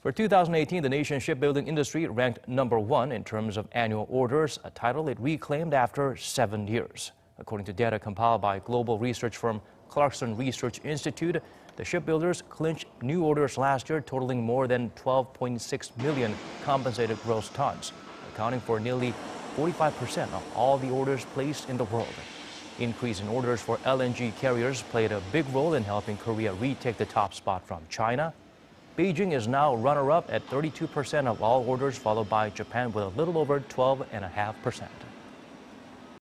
For 2018, the nation's shipbuilding industry ranked number one in terms of annual orders, a title it reclaimed after seven years. According to data compiled by global research firm Clarkson Research Institute, the shipbuilders clinched new orders last year totaling more than 12.6 million compensated gross tons, accounting for nearly 45% of all the orders placed in the world. Increase in orders for LNG carriers played a big role in helping Korea retake the top spot from China. Beijing is now runner-up at 32% of all orders, followed by Japan with a little over 12.5%.